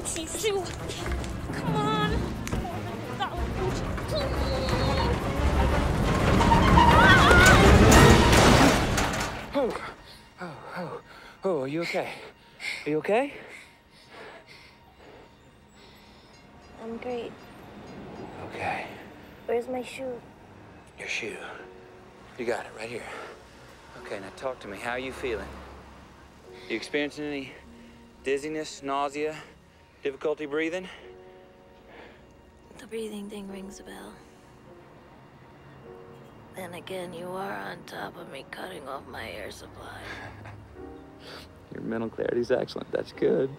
Come on. That. Oh, oh, oh, oh, are you okay? Are you okay? I'm great. Okay. Where's my shoe? Your shoe. You got it right here. Okay, now talk to me. How are you feeling? You experiencing any dizziness, nausea, difficulty breathing? The breathing thing rings a bell. Then again, you are on top of me cutting off my air supply. Your mental clarity's excellent. That's good.